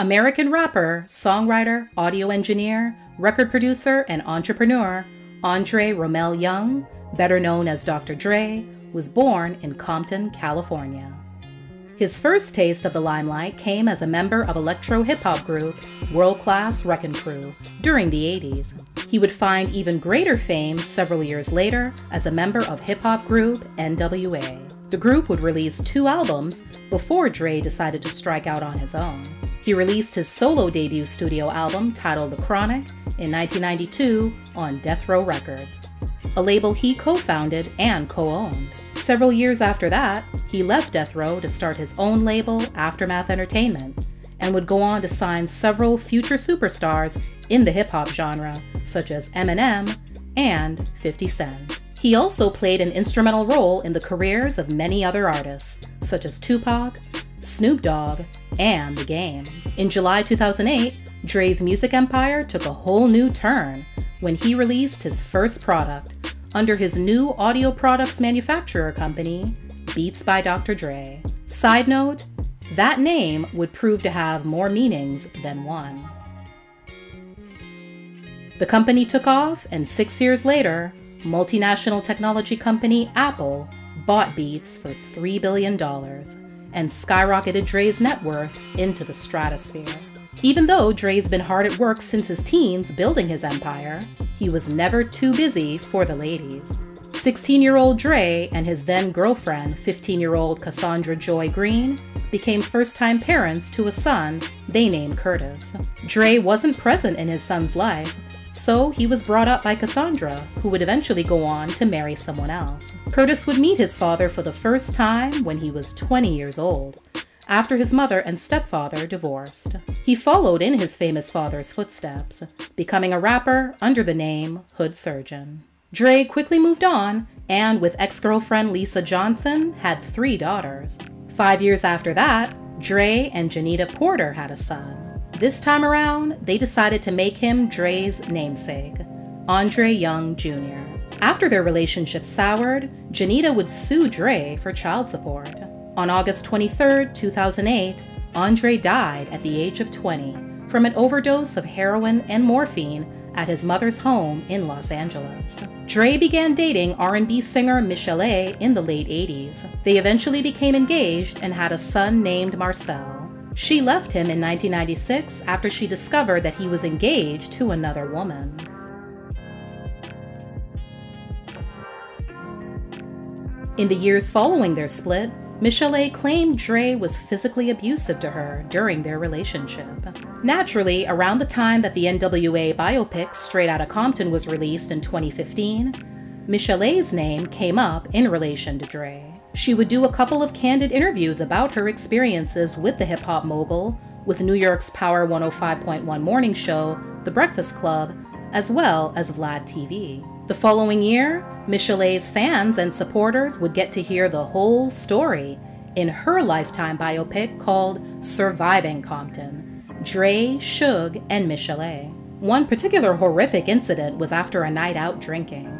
American rapper, songwriter, audio engineer, record producer, and entrepreneur Andre Romelle Young, better known as Dr. Dre, was born in Compton, California. His first taste of the limelight came as a member of electro hip hop group World Class Wreckin' Cru during the 80s. He would find even greater fame several years later as a member of hip hop group NWA. The group would release two albums before Dre decided to strike out on his own. He released his solo debut studio album titled The Chronic in 1992 on Death Row Records, a label he co founded and co owned. Several years after that, he left Death Row to start his own label, Aftermath Entertainment, and would go on to sign several future superstars in the hip hop genre, such as Eminem and 50 Cent. He also played an instrumental role in the careers of many other artists, such as Tupac, Snoop Dogg, and The Game. In July 2008, Dre's music empire took a whole new turn when he released his first product, under his new audio products manufacturer company, Beats by Dr. Dre. Side note, that name would prove to have more meanings than one. The company took off, and six years later, multinational technology company Apple bought Beats for $3 billion and skyrocketed Dre's net worth into the stratosphere. Even though Dre's been hard at work since his teens building his empire, he was never too busy for the ladies. 16 year old Dre and his then girlfriend, 15 year old Cassandra Joy Green, became first time parents to a son they named Curtis. Dre wasn't present in his son's life, so he was brought up by Cassandra, who would eventually go on to marry someone else. Curtis would meet his father for the first time when he was 20 years old, after his mother and stepfather divorced. He followed in his famous father's footsteps, becoming a rapper under the name Hood Surgeon. Dre quickly moved on and, with ex girlfriend Lisa Johnson, had three daughters. Five years after that, Dre and Janita Porter had a son. This time around, they decided to make him Dre's namesake, Andre Young Jr. After their relationship soured, Janita would sue Dre for child support. On August 23, 2008, Andre died at the age of 20 from an overdose of heroin and morphine at his mother's home in Los Angeles. Dre began dating R&B singer Michel'le in the late 80s. They eventually became engaged and had a son named Marcel. She left him in 1996 after she discovered that he was engaged to another woman. In the years following their split, Michel'le claimed Dre was physically abusive to her during their relationship. Naturally, around the time that the NWA biopic Straight Outta Compton was released in 2015, Michel'le's name came up in relation to Dre. She would do a couple of candid interviews about her experiences with the hip hop mogul with New York's Power 105.1 morning show, The Breakfast Club, as well as Vlad TV. The following year, Michel'le's fans and supporters would get to hear the whole story in her lifetime biopic called Surviving Compton Dre, Suge, and Michel'le. One particular horrific incident was after a night out drinking.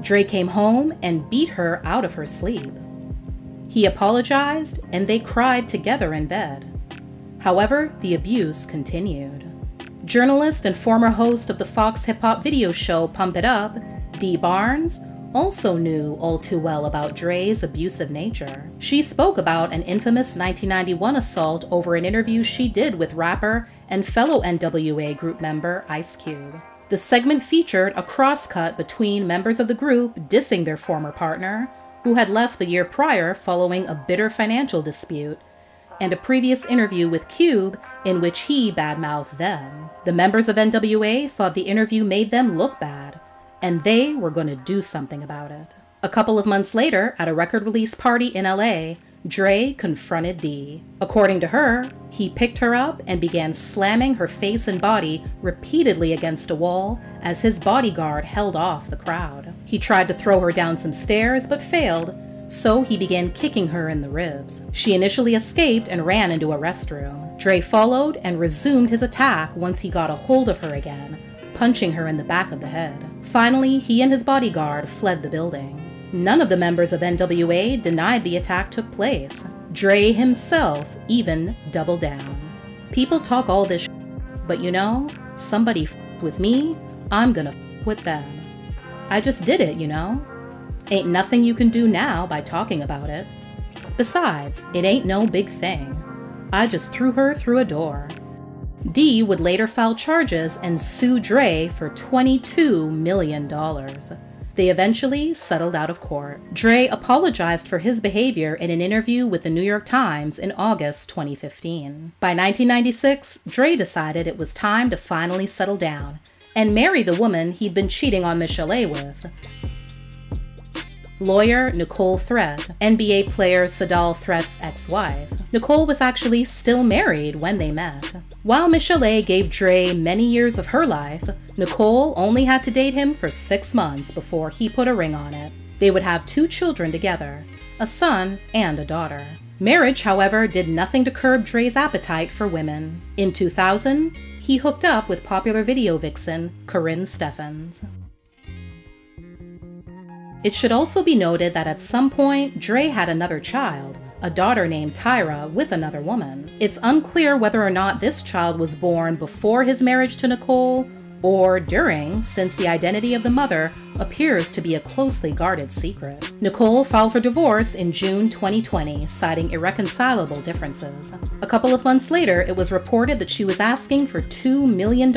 Dre came home and beat her out of her sleep. He apologized and they cried together in bed. However, the abuse continued. Journalist and former host of the Fox hip hop video show Pump It Up, Dee Barnes, also knew all too well about Dre's abusive nature. She spoke about an infamous 1991 assault over an interview she did with rapper and fellow NWA group member Ice Cube. The segment featured a crosscut between members of the group dissing their former partner, who had left the year prior following a bitter financial dispute, and a previous interview with Cube in which he badmouthed them. The members of NWA thought the interview made them look bad, and they were going to do something about it. A couple of months later, at a record release party in LA, Dre confronted Dee. According to her, he picked her up and began slamming her face and body repeatedly against a wall as his bodyguard held off the crowd. He tried to throw her down some stairs but failed, so he began kicking her in the ribs. She initially escaped and ran into a restroom. Dre followed and resumed his attack once he got a hold of her again, punching her in the back of the head. Finally, he and his bodyguard fled the building. None of the members of NWA denied the attack took place. Dre himself even doubled down. People talk all this but you know, somebody with me, I'm gonna with them. I just did it, you know? Ain't nothing you can do now by talking about it. Besides, it ain't no big thing. I just threw her through a door. Dee would later file charges and sue Dre for $22 million. They eventually settled out of court. Dre apologized for his behavior in an interview with the New York Times in August 2015. By 1996, Dre decided it was time to finally settle down and marry the woman he'd been cheating on Michel'le with. Lawyer Nicole Threatt, NBA player Sedale Threatt's ex wife. Nicole was actually still married when they met. While Michel'le gave Dre many years of her life, Nicole only had to date him for six months before he put a ring on it. They would have two children together a son and a daughter. Marriage, however, did nothing to curb Dre's appetite for women. In 2000, he hooked up with popular video vixen Karrine Steffans. It should also be noted that at some point, Dre had another child, a daughter named Tyra, with another woman. It's unclear whether or not this child was born before his marriage to Nicole or during, since the identity of the mother appears to be a closely guarded secret. Nicole filed for divorce in June 2020, citing irreconcilable differences. A couple of months later, it was reported that she was asking for $2 million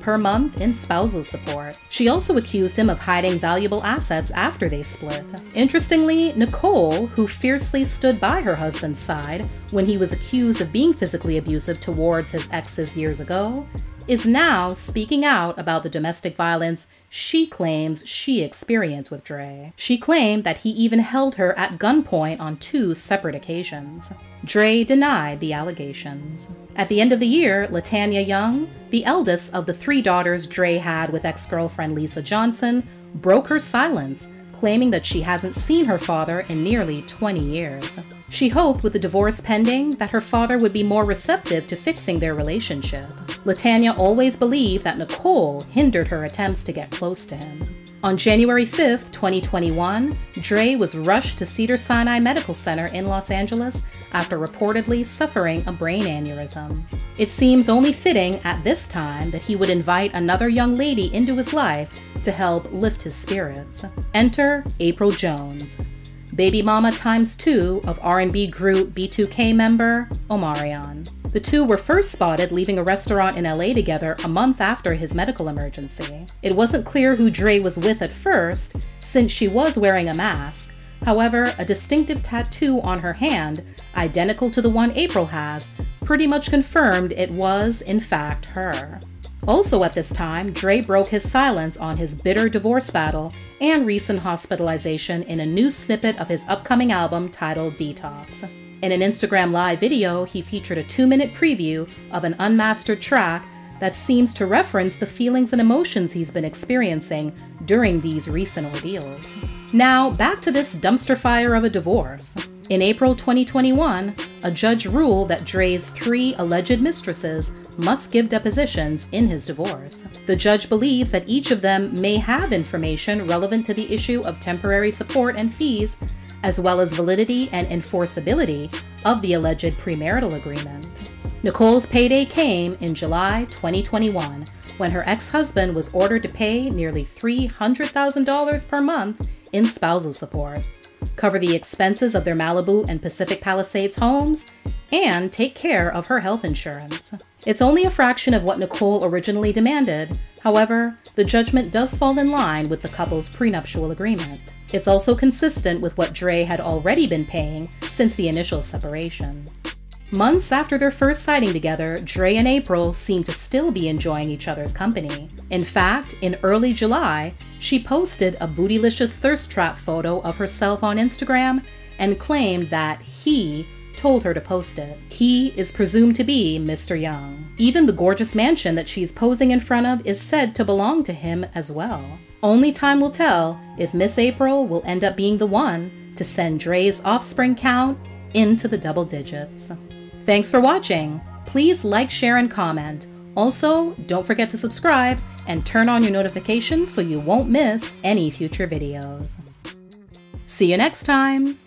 per month in spousal support. She also accused him of hiding valuable assets after they split. Interestingly, Nicole, who fiercely stood by her husband's side when he was accused of being physically abusive towards his exes years ago, is now speaking out about the domestic violence she claims she experienced with Dre. She claimed that he even held her at gunpoint on two separate occasions. Dre denied the allegations. At the end of the year, Latanya Young, the eldest of the three daughters Dre had with ex girlfriend Lisa Johnson, broke her silence claiming that she hasn't seen her father in nearly 20 years. She hoped with the divorce pending that her father would be more receptive to fixing their relationship. Latanya always believed that Nicole hindered her attempts to get close to him. On January 5, 2021, Dre was rushed to Cedar Sinai Medical Center in Los Angeles after reportedly suffering a brain aneurysm. It seems only fitting at this time that he would invite another young lady into his life to help lift his spirits. Enter Apryl Jones, baby mama times 2 of R&B group B2K member Omarion. The two were first spotted leaving a restaurant in LA together a month after his medical emergency. It wasn't clear who Dre was with at first, since she was wearing a mask. However, a distinctive tattoo on her hand, identical to the one Apryl has, pretty much confirmed it was, in fact, her. Also at this time, Dre broke his silence on his bitter divorce battle and recent hospitalization in a new snippet of his upcoming album titled Detox. In an Instagram Live video, he featured a two minute preview of an unmastered track that seems to reference the feelings and emotions he's been experiencing during these recent ordeals. Now, back to this dumpster fire of a divorce. In April 2021, a judge ruled that Dre's three alleged mistresses must give depositions in his divorce. The judge believes that each of them may have information relevant to the issue of temporary support and fees, as well as validity and enforceability of the alleged premarital agreement. Nicole's payday came in July 2021 when her ex husband was ordered to pay nearly $300,000 per month in spousal support, cover the expenses of their Malibu and Pacific Palisades homes, and take care of her health insurance. It's only a fraction of what Nicole originally demanded, however, the judgment does fall in line with the couple's prenuptial agreement. It's also consistent with what Dre had already been paying since the initial separation. Months after their first sighting together, Dre and Apryl seem to still be enjoying each other's company. In fact, in early July, she posted a bootylicious thirst trap photo of herself on Instagram and claimed that he told her to post it. He is presumed to be Mr. Young. Even the gorgeous mansion that she's posing in front of is said to belong to him as well. Only time will tell if Miss Apryl will end up being the one to send Dre's offspring count into the double digits. Thanks for watching. Please like, share, and comment. Also, don't forget to subscribe and turn on your notifications so you won't miss any future videos. See you next time!